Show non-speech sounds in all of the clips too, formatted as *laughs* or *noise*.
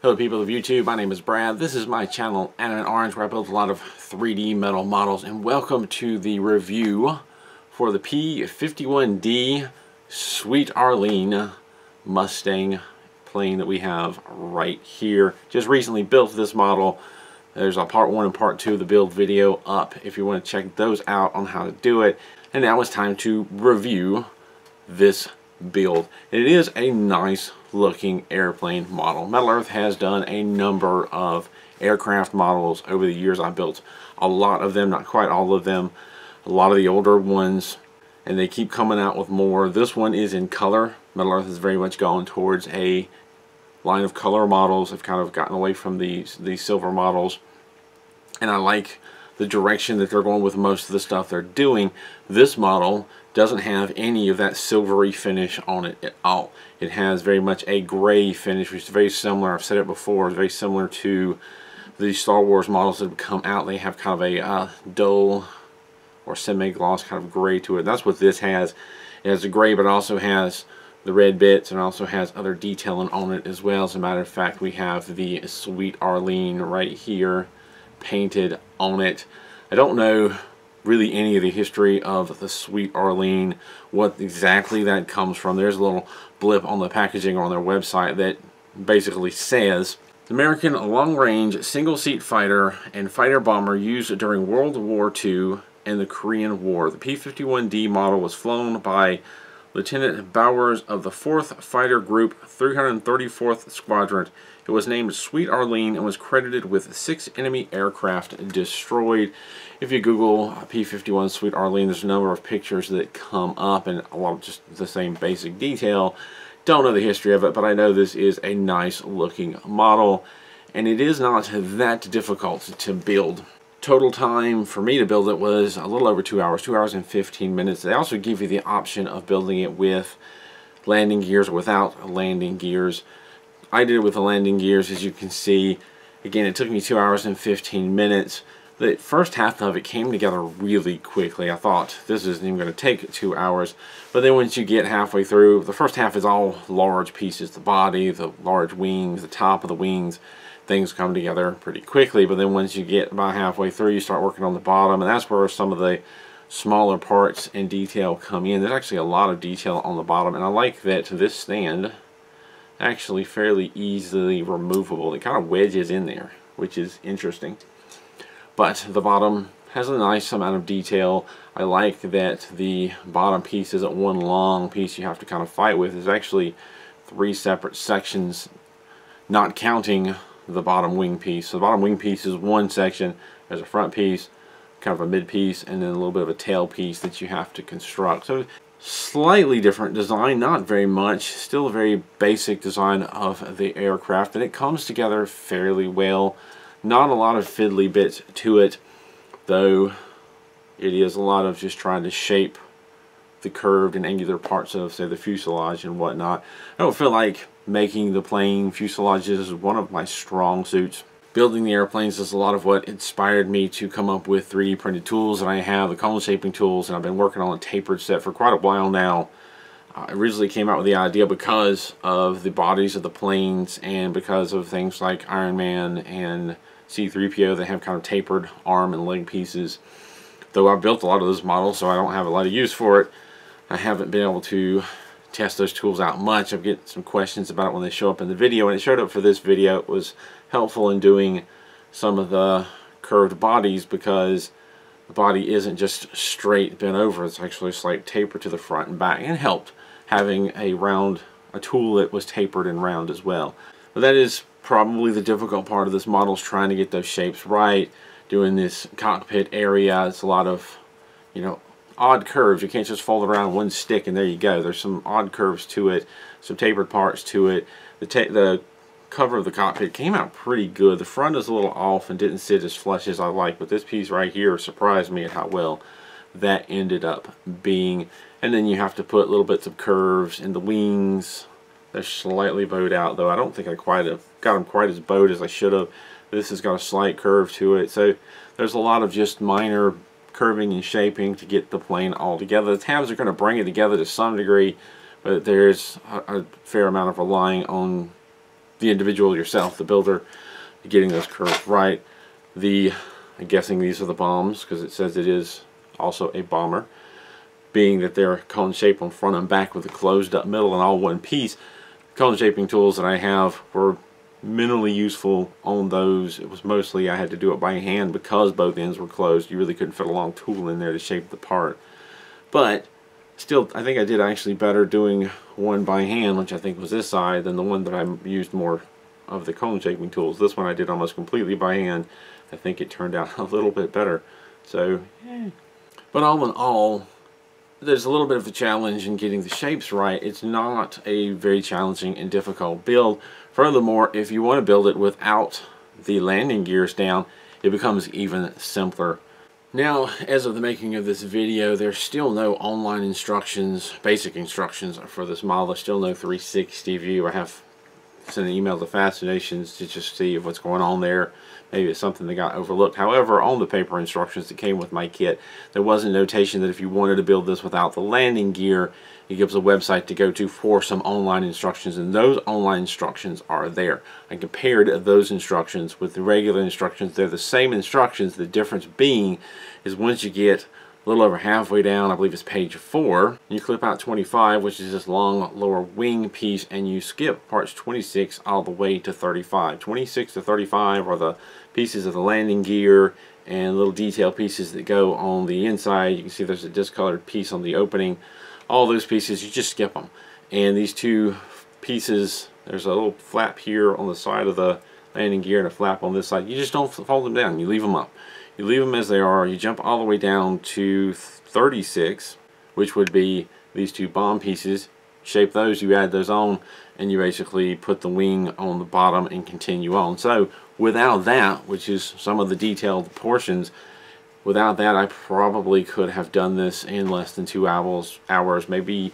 Hello people of YouTube, my name is Brad. This is my channel Animate Orange where I build a lot of 3D metal models and welcome to the review for the P51D Sweet Arlene Mustang plane that we have right here. Just recently built this model. There's a part one and part two of the build video up if you want to check those out on how to do it. And now it's time to review this build. It is a nice looking airplane model. Metal Earth has done a number of aircraft models over the years. I built a lot of them, not quite all of them, a lot of the older ones, and they keep coming out with more. This one is in color. Metal Earth has very much gone towards a line of color models. I've kind of gotten away from these, these silver models, and I like the direction that they're going with most of the stuff they're doing. This model doesn't have any of that silvery finish on it at all. It has very much a gray finish, which is very similar, I've said it before, it's very similar to the Star Wars models that have come out. They have kind of a uh, dull or semi-gloss kind of gray to it. That's what this has. It has a gray, but also has the red bits and also has other detailing on it as well. As a matter of fact, we have the Sweet Arlene right here painted on it. I don't know really any of the history of the Sweet Arlene, what exactly that comes from. There's a little blip on the packaging on their website that basically says American long-range single-seat fighter and fighter bomber used during World War II and the Korean War. The P-51D model was flown by Lieutenant Bowers of the 4th Fighter Group, 334th Squadron. It was named Sweet Arlene and was credited with six enemy aircraft destroyed. If you Google P-51 Sweet Arlene, there's a number of pictures that come up and a lot of just the same basic detail. Don't know the history of it, but I know this is a nice looking model and it is not that difficult to build. Total time for me to build it was a little over two hours, two hours and 15 minutes. They also give you the option of building it with landing gears or without landing gears. I did it with the landing gears as you can see. Again, it took me two hours and 15 minutes. The first half of it came together really quickly. I thought this isn't even going to take two hours. But then once you get halfway through, the first half is all large pieces. The body, the large wings, the top of the wings, things come together pretty quickly. But then once you get about halfway through, you start working on the bottom. And that's where some of the smaller parts and detail come in. There's actually a lot of detail on the bottom. And I like that this stand actually fairly easily removable. It kind of wedges in there, which is interesting. But the bottom has a nice amount of detail. I like that the bottom piece isn't one long piece you have to kind of fight with. It's actually three separate sections, not counting the bottom wing piece. So the bottom wing piece is one section. There's a front piece, kind of a mid piece, and then a little bit of a tail piece that you have to construct. So slightly different design, not very much, still a very basic design of the aircraft, and it comes together fairly well. Not a lot of fiddly bits to it, though it is a lot of just trying to shape the curved and angular parts of, say, the fuselage and whatnot. I don't feel like making the plane fuselages is one of my strong suits building the airplanes is a lot of what inspired me to come up with 3D printed tools and I have the cone shaping tools and I've been working on a tapered set for quite a while now. Uh, I originally came out with the idea because of the bodies of the planes and because of things like Iron Man and C-3PO that have kind of tapered arm and leg pieces. Though I built a lot of those models so I don't have a lot of use for it, I haven't been able to test those tools out much. I'm getting some questions about it when they show up in the video. When it showed up for this video, it was helpful in doing some of the curved bodies because the body isn't just straight bent over. It's actually a slight taper to the front and back. And helped having a round, a tool that was tapered and round as well. But that is probably the difficult part of this model is trying to get those shapes right. Doing this cockpit area, it's a lot of, you know, odd curves. You can't just fold around one stick and there you go. There's some odd curves to it, some tapered parts to it. The, the cover of the cockpit came out pretty good. The front is a little off and didn't sit as flush as I like, but this piece right here surprised me at how well that ended up being. And then you have to put little bits of curves in the wings. They're slightly bowed out, though I don't think I quite have got them quite as bowed as I should have. This has got a slight curve to it, so there's a lot of just minor curving and shaping to get the plane all together. The tabs are going to bring it together to some degree, but there's a, a fair amount of relying on the individual yourself, the builder, getting those curves right. The, I'm guessing these are the bombs because it says it is also a bomber. Being that they're cone shaped on front and back with a closed up middle and all one piece, cone shaping tools that I have were minimally useful on those. It was mostly I had to do it by hand because both ends were closed. You really couldn't fit a long tool in there to shape the part. But still, I think I did actually better doing one by hand, which I think was this side, than the one that I used more of the cone shaping tools. This one I did almost completely by hand. I think it turned out *laughs* a little bit better. So, yeah. But all in all, there's a little bit of a challenge in getting the shapes right. It's not a very challenging and difficult build. Furthermore, if you want to build it without the landing gears down, it becomes even simpler. Now, as of the making of this video, there's still no online instructions, basic instructions for this model. There's still no 360 view. I have sent an email to Fascinations to just see what's going on there. Maybe it's something that got overlooked. However, on the paper instructions that came with my kit, there was a notation that if you wanted to build this without the landing gear, it gives a website to go to for some online instructions, and those online instructions are there. I compared those instructions with the regular instructions. They're the same instructions. The difference being is once you get a little over halfway down, I believe it's page 4, you clip out 25, which is this long lower wing piece, and you skip parts 26 all the way to 35. 26 to 35 are the pieces of the landing gear and little detail pieces that go on the inside. You can see there's a discolored piece on the opening all those pieces, you just skip them. And these two pieces, there's a little flap here on the side of the landing gear and a flap on this side. You just don't fold them down. You leave them up. You leave them as they are. You jump all the way down to 36, which would be these two bomb pieces. Shape those, you add those on, and you basically put the wing on the bottom and continue on. So without that, which is some of the detailed portions, Without that, I probably could have done this in less than two hours, hours maybe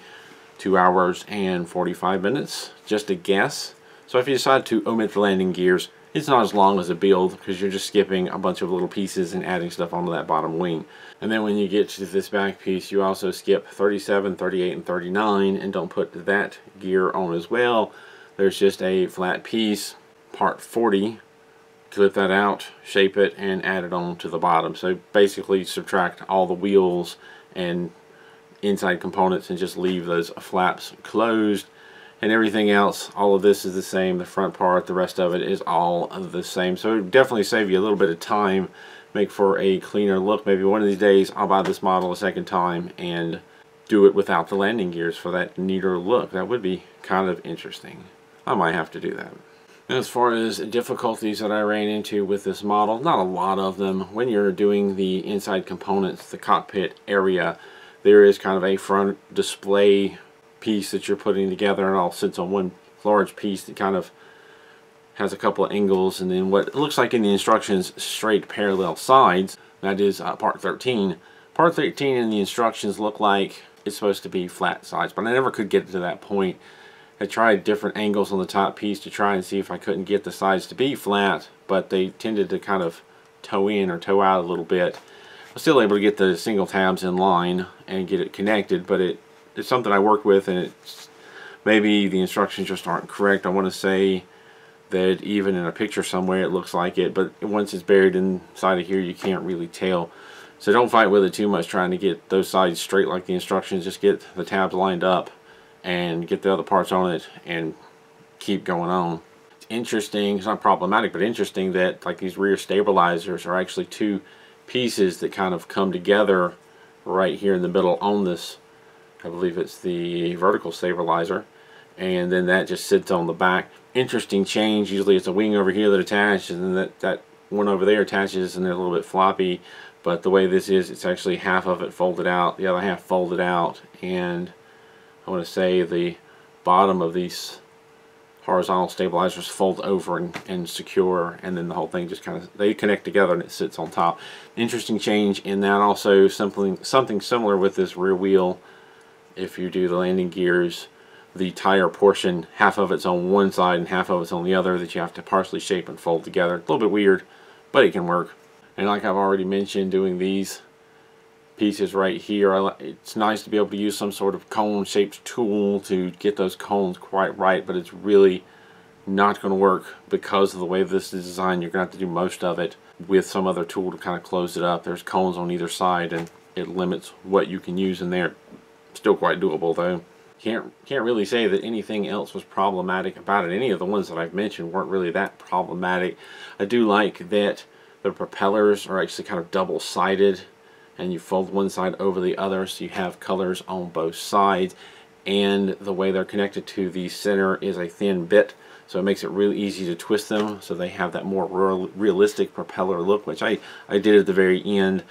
two hours and 45 minutes, just a guess. So if you decide to omit the landing gears, it's not as long as a build because you're just skipping a bunch of little pieces and adding stuff onto that bottom wing. And then when you get to this back piece, you also skip 37, 38, and 39 and don't put that gear on as well. There's just a flat piece, part 40, clip that out, shape it, and add it on to the bottom. So basically subtract all the wheels and inside components and just leave those flaps closed and everything else all of this is the same. The front part the rest of it is all the same. So it definitely save you a little bit of time make for a cleaner look. Maybe one of these days I'll buy this model a second time and do it without the landing gears for that neater look. That would be kind of interesting. I might have to do that. As far as difficulties that I ran into with this model, not a lot of them. When you're doing the inside components, the cockpit area, there is kind of a front display piece that you're putting together and all sits on one large piece that kind of has a couple of angles and then what it looks like in the instructions straight parallel sides. That is uh, part 13 part 13 in the instructions look like it's supposed to be flat sides but I never could get to that point. I tried different angles on the top piece to try and see if I couldn't get the sides to be flat, but they tended to kind of toe in or toe out a little bit. I was still able to get the single tabs in line and get it connected, but it, it's something I worked with and it's maybe the instructions just aren't correct. I want to say that even in a picture somewhere it looks like it, but once it's buried inside of here you can't really tell. So don't fight with it too much trying to get those sides straight like the instructions. Just get the tabs lined up and get the other parts on it and keep going on. It's interesting, it's not problematic, but interesting that like these rear stabilizers are actually two pieces that kind of come together right here in the middle on this, I believe it's the vertical stabilizer, and then that just sits on the back. Interesting change, usually it's a wing over here that attaches and then that, that one over there attaches and they're a little bit floppy, but the way this is, it's actually half of it folded out, the other half folded out, and I want to say the bottom of these horizontal stabilizers fold over and, and secure. And then the whole thing just kind of they connect together and it sits on top. Interesting change in that also something something similar with this rear wheel if you do the landing gears the tire portion half of it's on one side and half of it's on the other that you have to partially shape and fold together a little bit weird but it can work and like I've already mentioned doing these pieces right here. It's nice to be able to use some sort of cone shaped tool to get those cones quite right, but it's really not going to work because of the way this is designed. You're going to have to do most of it with some other tool to kind of close it up. There's cones on either side and it limits what you can use in there. Still quite doable though. Can't, can't really say that anything else was problematic about it. Any of the ones that I've mentioned weren't really that problematic. I do like that the propellers are actually kind of double-sided and you fold one side over the other so you have colors on both sides and the way they're connected to the center is a thin bit so it makes it really easy to twist them so they have that more real, realistic propeller look which I, I did at the very end.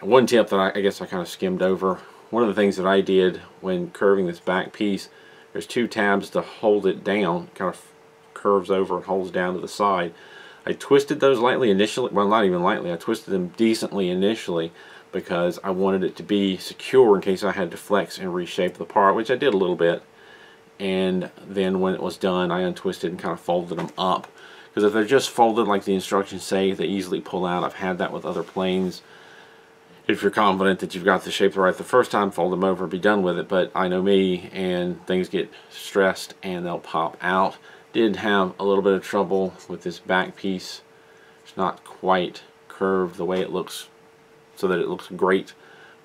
One tip that I, I guess I kind of skimmed over, one of the things that I did when curving this back piece, there's two tabs to hold it down, kind of curves over and holds down to the side. I twisted those lightly initially, well not even lightly, I twisted them decently initially because I wanted it to be secure in case I had to flex and reshape the part, which I did a little bit. And then when it was done, I untwisted and kind of folded them up. Because if they're just folded like the instructions say, they easily pull out. I've had that with other planes. If you're confident that you've got the shape right the first time, fold them over and be done with it. But I know me, and things get stressed and they'll pop out. Did have a little bit of trouble with this back piece. It's not quite curved the way it looks so that it looks great.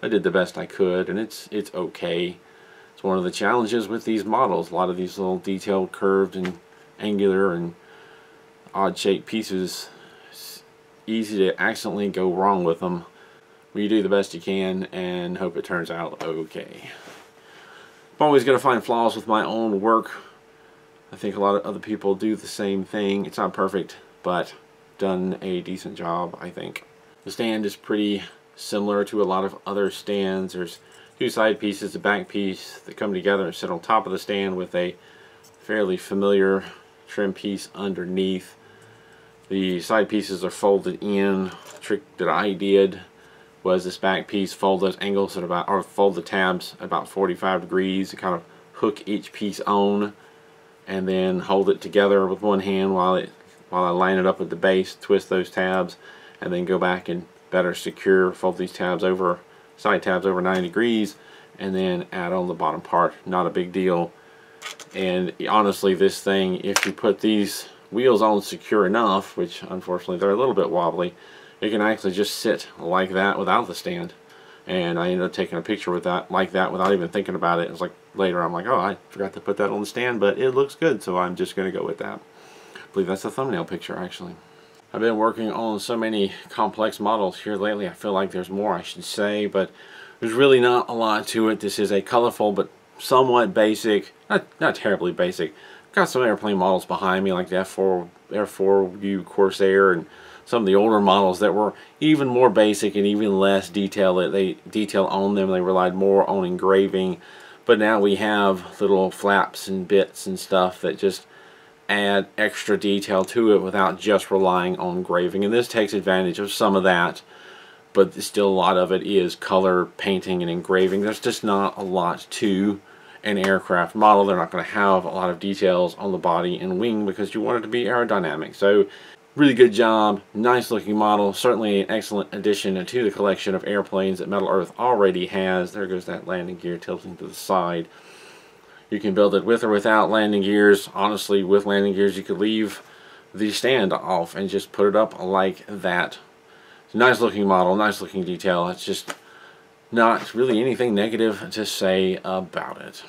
I did the best I could and it's it's okay. It's one of the challenges with these models. A lot of these little detailed curved and angular and odd shaped pieces it's easy to accidentally go wrong with them. You do the best you can and hope it turns out okay. I'm always going to find flaws with my own work. I think a lot of other people do the same thing. It's not perfect, but done a decent job, I think. The stand is pretty similar to a lot of other stands. There's two side pieces, a back piece that come together and sit on top of the stand with a fairly familiar trim piece underneath. The side pieces are folded in. The trick that I did was this back piece fold those angles at about or fold the tabs about 45 degrees to kind of hook each piece on and then hold it together with one hand while it while I line it up with the base twist those tabs and then go back and better secure fold these tabs over side tabs over 90 degrees and then add on the bottom part. Not a big deal. And honestly this thing if you put these wheels on secure enough which unfortunately they're a little bit wobbly it can actually just sit like that without the stand and I ended up taking a picture with that like that without even thinking about it it's like later I'm like oh I forgot to put that on the stand but it looks good so I'm just gonna go with that I believe that's a thumbnail picture actually I've been working on so many complex models here lately. I feel like there's more I should say, but there's really not a lot to it. This is a colorful but somewhat basic, not, not terribly basic. got some airplane models behind me like the F4, F4U Corsair and some of the older models that were even more basic and even less detail. That they detail on them. They relied more on engraving. But now we have little flaps and bits and stuff that just add extra detail to it without just relying on engraving. And this takes advantage of some of that, but still a lot of it is color painting and engraving. There's just not a lot to an aircraft model. They're not going to have a lot of details on the body and wing because you want it to be aerodynamic. So really good job, nice looking model, certainly an excellent addition to the collection of airplanes that Metal Earth already has. There goes that landing gear tilting to the side. You can build it with or without landing gears. Honestly, with landing gears, you could leave the stand off and just put it up like that. Nice looking model, nice looking detail. It's just not really anything negative to say about it.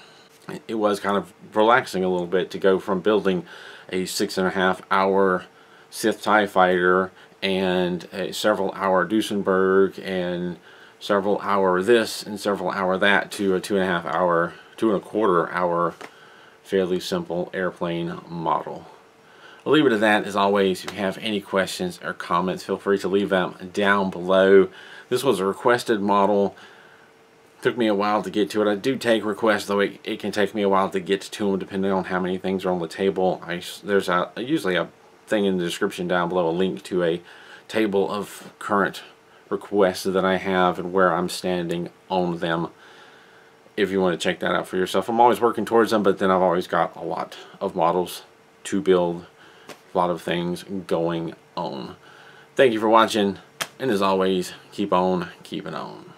It was kind of relaxing a little bit to go from building a six and a half hour Sith TIE fighter and a several hour Duesenberg and several hour this and several hour that to a two and a half hour two and a quarter hour fairly simple airplane model. I'll leave it at that. As always, if you have any questions or comments, feel free to leave them down below. This was a requested model. Took me a while to get to it. I do take requests, though it, it can take me a while to get to them depending on how many things are on the table. I, there's a, usually a thing in the description down below, a link to a table of current requests that I have and where I'm standing on them if you want to check that out for yourself. I'm always working towards them, but then I've always got a lot of models to build, a lot of things going on. Thank you for watching, and as always, keep on keeping on.